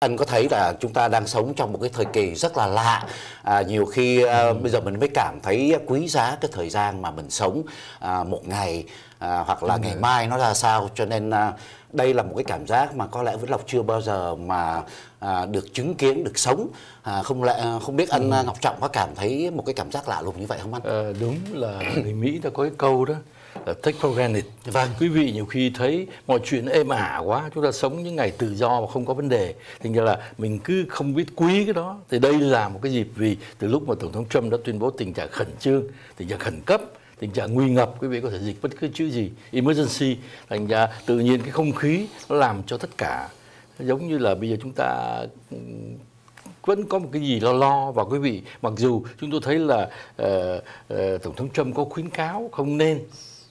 anh có thấy là chúng ta đang sống trong một cái thời kỳ rất là lạ? À, nhiều khi à, bây giờ mình mới cảm thấy quý giá cái thời gian mà mình sống à, một ngày à, hoặc là ngày mai nó ra sao. Cho nên à, đây là một cái cảm giác mà có lẽ Vĩnh Lộc chưa bao giờ mà à, được chứng kiến được sống. À, không lẽ không biết anh ừ. Ngọc Trọng có cảm thấy một cái cảm giác lạ lùng như vậy không anh? À, đúng là người Mỹ đã có cái câu đó take for granted. Vâng. Quý vị nhiều khi thấy mọi chuyện êm ả quá, chúng ta sống những ngày tự do mà không có vấn đề. Thành ra là mình cứ không biết quý cái đó. Thì đây là một cái dịp vì từ lúc mà Tổng thống Trump đã tuyên bố tình trạng khẩn trương, tình trạng khẩn cấp, tình trạng nguy ngập quý vị có thể dịch bất cứ chữ gì emergency thành ra tự nhiên cái không khí nó làm cho tất cả giống như là bây giờ chúng ta vẫn có một cái gì lo lo và quý vị mặc dù chúng tôi thấy là uh, uh, tổng thống Trump có khuyến cáo không nên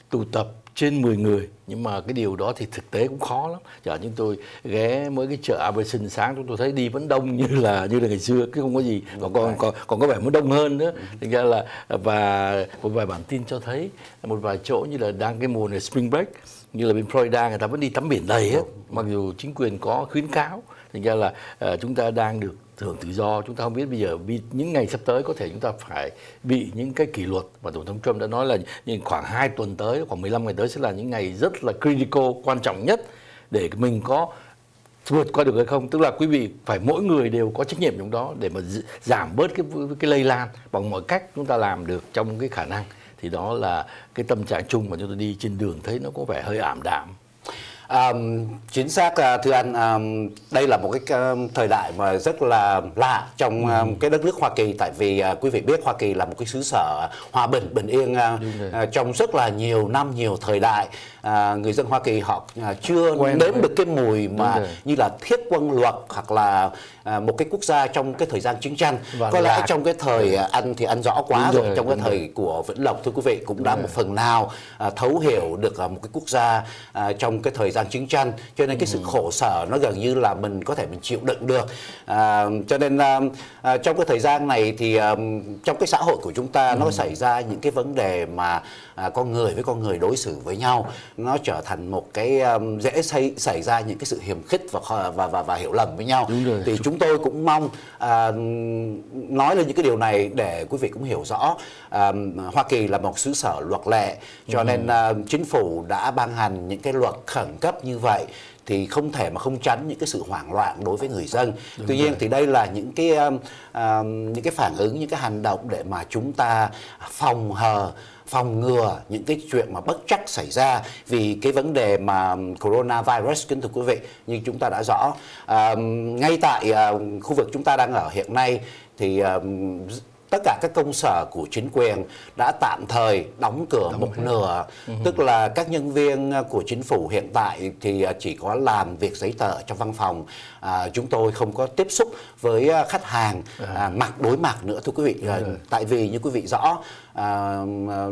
tụ tập trên 10 người. Nhưng mà cái điều đó thì thực tế cũng khó lắm. Chợ chúng tôi ghé mới cái chợ Albertson sáng chúng tôi thấy đi vẫn đông như là như là ngày xưa cái không có gì. Còn còn còn còn có vẻ mới đông hơn nữa. Thành ra là và một vài bản tin cho thấy một vài chỗ như là đang cái mùa này spring break như là bên Florida người ta vẫn đi tắm biển đầy hết mặc dù chính quyền có khuyến cáo thành ra là uh, chúng ta đang được hưởng tự do. Chúng ta không biết bây giờ vì những ngày sắp tới có thể chúng ta phải bị những cái kỷ luật mà tổng thống Trump đã nói là những khoảng 2 tuần tới, khoảng 15 ngày tới sẽ là những ngày rất là critical, quan trọng nhất để mình có vượt qua được hay không. Tức là quý vị phải, mỗi người đều có trách nhiệm trong đó để mà giảm bớt cái cái lây lan bằng mọi cách chúng ta làm được trong cái khả năng. Thì đó là cái tâm trạng chung mà chúng tôi đi trên đường thấy nó có vẻ hơi ảm đạm. Um, chính xác à, thưa anh đây là một cái thời đại mà rất là lạ trong um, cái đất nước Hoa Kỳ. Tại vì uh, quý vị biết Hoa Kỳ là một cái xứ sở hòa bình bình yên uh, trong rất là nhiều năm nhiều thời đại. Uh, người dân Hoa Kỳ họ chưa Quen nếm được cái mùi mà như là thiết quân luật hoặc là một cái quốc gia trong cái thời gian chiến tranh. Và có lẽ trong cái thời anh thì anh rõ quá rồi, rồi trong cái thời rồi. của Vĩnh Lộc thưa quý vị cũng đã một phần nào thấu hiểu được một cái quốc gia trong cái thời gian chiến tranh cho nên cái sự ừ. khổ sở nó gần như là mình có thể mình chịu đựng được à, cho nên à, à, trong cái thời gian này thì à, trong cái xã hội của chúng ta ừ. nó xảy ra những cái vấn đề mà à, con người với con người đối xử với nhau nó trở thành một cái um, dễ xảy, xảy ra những cái sự hiểm khích và và và, và hiểu lầm với nhau thì chúng tôi cũng mong à, nói lên những cái điều này để quý vị cũng hiểu rõ à, Hoa Kỳ là một xứ sở luật lệ cho ừ. nên à, chính phủ đã ban hành những cái luật khẩn cấp như vậy thì không thể mà không tránh những cái sự hoảng loạn đối với người dân. Đúng Tuy nhiên rồi. thì đây là những cái uh, những cái phản ứng, những cái hành động để mà chúng ta phòng hờ phòng ngừa những cái chuyện mà bất chắc xảy ra vì cái vấn đề mà coronavirus kính thưa quý vị như chúng ta đã rõ à, ngay tại à, khu vực chúng ta đang ở hiện nay thì à, tất cả các công sở của chính quyền đã tạm thời đóng cửa đóng một hết. nửa ừ. tức là các nhân viên của chính phủ hiện tại thì à, chỉ có làm việc giấy tờ trong văn phòng à, chúng tôi không có tiếp xúc với à, khách hàng à. à, mặt đối mặt nữa thưa quý vị à, tại vì như quý vị rõ à,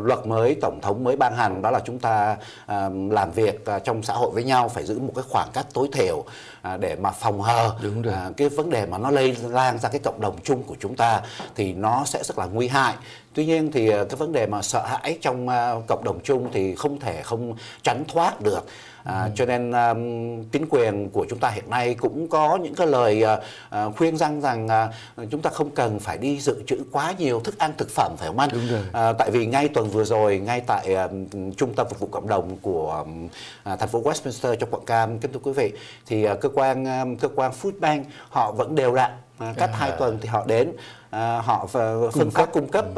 luật mới tổng thống mới ban hành đó là chúng ta à, làm việc à, trong xã hội với nhau phải giữ một cái khoảng cách tối thiểu à, để mà phòng hờ à, cái vấn đề mà nó lây lan ra cái cộng đồng chung của chúng ta thì nó sẽ rất là nguy hại tuy nhiên thì à, cái vấn đề mà sợ hãi trong uh, cộng đồng chung thì không thể không tránh thoát được À, cho nên um, chính quyền của chúng ta hiện nay cũng có những cái lời uh, khuyên rằng rằng uh, chúng ta không cần phải đi dự trữ quá nhiều thức ăn thực phẩm phải không anh? Đúng rồi. Uh, tại vì ngay tuần vừa rồi ngay tại uh, trung tâm phục vụ cộng đồng của uh, thành phố Westminster trong quận Cam kính thưa quý vị thì uh, cơ quan uh, cơ quan Food Bank họ vẫn đều đặn À, cách à. hai tuần thì họ đến à, họ phân phát cung cấp uh,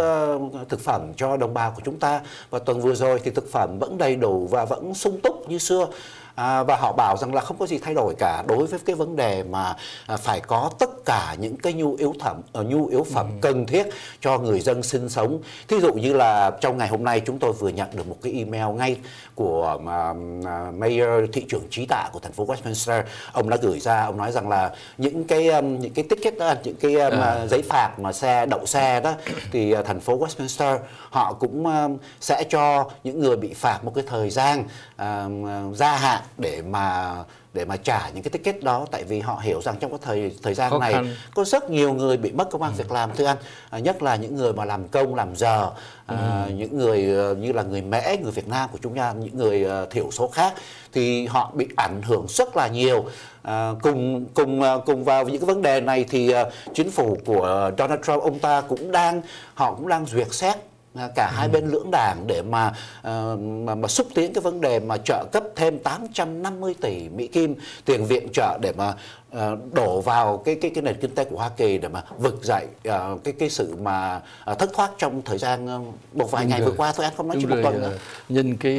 thực phẩm cho đồng bào của chúng ta. Và tuần vừa rồi thì thực phẩm vẫn đầy đủ và vẫn sung túc như xưa à, và họ bảo rằng là không có gì thay đổi cả đối với cái vấn đề mà à, phải có tất cả những cái nhu yếu phẩm uh, nhu yếu phẩm ừ. cần thiết cho người dân sinh sống thí dụ như là trong ngày hôm nay chúng tôi vừa nhận được một cái email ngay của uh, mayor thị trưởng trí tạ của thành phố Westminster ông đã gửi ra ông nói rằng là những cái um, những cái ticket đó những cái um, à. giấy phạt mà xe đậu xe đó thì uh, thành phố Westminster họ cũng um, sẽ cho những người bị phạt một cái thời gian uh, gia hạn để mà để mà trả những cái ticket đó tại vì họ hiểu rằng trong cái thời thời gian Khó này khăn. có rất nhiều người bị mất công an ừ. việc làm thưa anh à, nhất là những người mà làm công làm giờ à, ừ. những người ờ, như là người mễ người Việt Nam của chúng ta những người uh, thiểu số khác thì họ bị ảnh hưởng rất là nhiều à, cùng cùng uh, cùng vào những cái vấn đề này thì uh, chính phủ của Donald Trump ông ta cũng đang họ cũng đang duyệt xét À, cả hai bên lưỡng đảng để mà uh, mà, mà xúc tiến cái vấn đề mà trợ cấp thêm 850 tỷ Mỹ Kim tiền viện trợ để mà uh, đổ vào cái cái cái nền kinh tế của Hoa Kỳ để mà vực dậy uh, cái cái sự mà uh, thất thoát trong thời gian một vài Đúng ngày rồi. vừa qua thôi anh không nói chỉ một tuần nữa. Nhân cái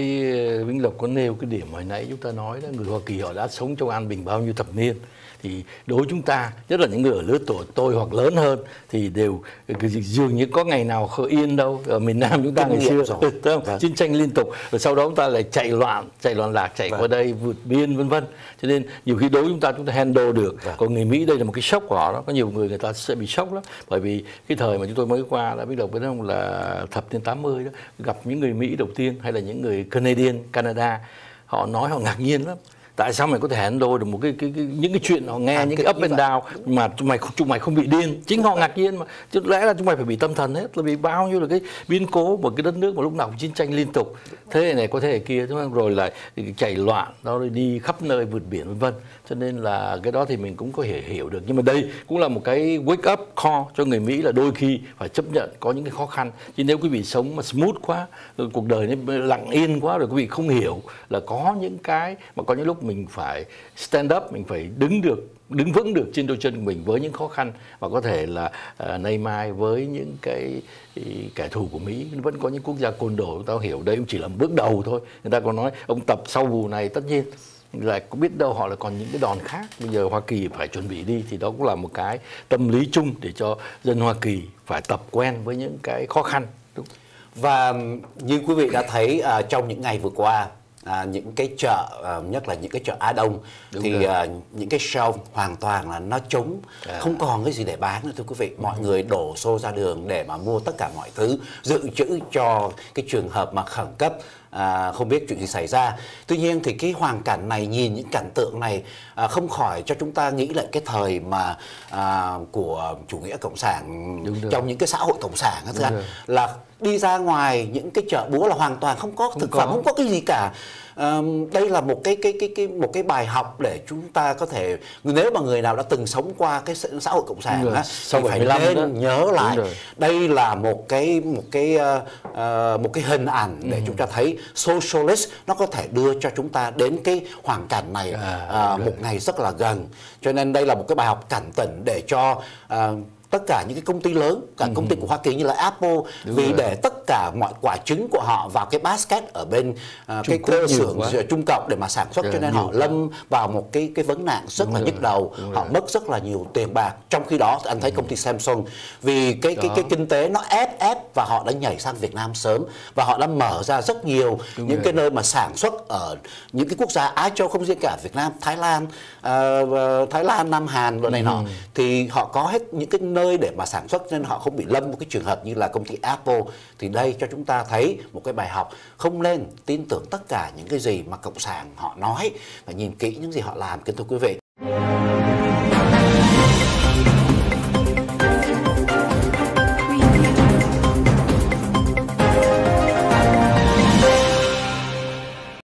Vĩnh Lộc có nêu cái điểm hồi nãy chúng ta nói là người Hoa Kỳ họ đã sống trong an bình bao nhiêu thập niên thì đối với chúng ta nhất là những người ở lứa tuổi tôi hoặc lớn hơn thì đều dường như có ngày nào khờ yên đâu ở miền Nam chúng ta ngày xưa rồi. không? Vâng. chiến tranh liên tục rồi sau đó chúng ta lại chạy loạn chạy loạn lạc chạy vâng. qua đây vượt biên vân vân cho nên nhiều khi đối với chúng ta chúng ta handle được vâng. còn người Mỹ đây là một cái sốc của họ đó có nhiều người người ta sẽ bị sốc lắm bởi vì cái thời mà chúng tôi mới qua đã biết được biết không là thập niên 80 đó gặp những người Mỹ đầu tiên hay là những người Canadian Canada họ nói họ ngạc nhiên lắm tại sao mày có thể handle được một cái, cái, cái những cái chuyện họ nghe à, những cái up and down mà chúng mày chúng mày không bị điên. Chính họ ngạc nhiên mà. Chứ lẽ là chúng mày phải bị tâm thần hết là vì bao nhiêu là cái biến cố một cái đất nước mà lúc nào cũng chiến tranh liên tục. Thế này có thể kia rồi lại chảy loạn rồi đi khắp nơi vượt biển vân vân. Cho nên là cái đó thì mình cũng có thể hiểu được. Nhưng mà đây cũng là một cái wake up call cho người Mỹ là đôi khi phải chấp nhận có những cái khó khăn. Chứ nếu quý vị sống mà smooth quá cuộc đời nó lặng yên quá rồi quý vị không hiểu là có những cái mà có những lúc mình phải stand up mình phải đứng được đứng vững được trên đôi chân của mình với những khó khăn và có thể là uh, nay mai với những cái kẻ thù của Mỹ vẫn có những quốc gia côn đồ Tao hiểu đây cũng chỉ là một bước đầu thôi. Người ta còn nói ông tập sau vụ này tất nhiên là có biết đâu họ là còn những cái đòn khác. Bây giờ Hoa Kỳ phải chuẩn bị đi thì đó cũng là một cái tâm lý chung để cho dân Hoa Kỳ phải tập quen với những cái khó khăn. Đúng và như quý vị đã thấy uh, trong những ngày vừa qua à, những cái chợ à, nhất là những cái chợ Á Đông Đúng thì à, những cái shelf hoàn toàn là nó trống à. không còn cái gì để bán nữa thưa quý vị mọi ừ. người đổ xô ra đường để mà mua tất cả mọi thứ dự trữ cho cái trường hợp mà khẩn cấp à, không biết chuyện gì xảy ra. Tuy nhiên thì cái hoàn cảnh này nhìn những cảnh tượng này à, không khỏi cho chúng ta nghĩ lại cái thời mà à, của chủ nghĩa cộng sản trong những cái xã hội cộng sản thưa anh. là đi ra ngoài những cái chợ búa là hoàn toàn không có không thực có. phẩm không có cái gì cả à, đây là một cái cái cái cái một cái bài học để chúng ta có thể nếu mà người nào đã từng sống qua cái xã hội cộng sản á thì phải nên đó. nhớ lại đây là một cái một cái uh, một cái hình ảnh để ừ. chúng ta thấy socialist nó có thể đưa cho chúng ta đến cái hoàn cảnh này à, uh, một ngày rất là gần cho nên đây là một cái bài học cảnh tỉnh để cho uh, tất cả những cái công ty lớn cả công ty của Hoa Kỳ như là Apple Đúng vì rồi. để tất cả mọi quả trứng của họ vào cái basket ở bên uh, cái cơ xưởng Trung Cộng để mà sản xuất. Trời cho nên họ lâm vào một cái cái vấn nạn rất Đúng là rồi. nhức đầu. Đúng họ rồi. mất rất là nhiều tiền bạc. Trong khi đó anh thấy công ty Samsung vì cái cái cái kinh tế nó ép ép và họ đã nhảy sang Việt Nam sớm và họ đã mở ra rất nhiều Đúng những rồi. cái nơi mà sản xuất ở những cái quốc gia Á Châu không riêng cả Việt Nam Thái Lan uh, Thái Lan Nam Hàn và này nọ. Thì họ có hết những cái nơi để mà sản xuất nên họ không bị lâm một cái trường hợp như là công ty Apple. Thì đây cho chúng ta thấy một cái bài học, không nên tin tưởng tất cả những cái gì mà cộng sản họ nói và nhìn kỹ những gì họ làm. Kính thưa quý vị.